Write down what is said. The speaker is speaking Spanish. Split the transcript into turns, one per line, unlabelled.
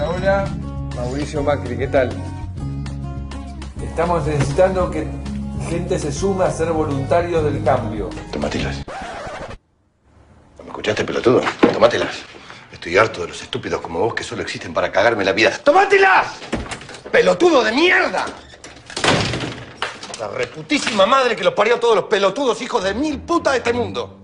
Hola, Mauricio Macri, ¿qué tal? Estamos necesitando que gente se sume a ser voluntarios del cambio.
Tómatelas. ¿Me escuchaste, pelotudo? Tómatelas. Estoy harto de los estúpidos como vos que solo existen para cagarme la vida. ¡Tómatelas! ¡Pelotudo de mierda! La reputísima madre que los parió a todos los pelotudos hijos de mil putas de este mundo.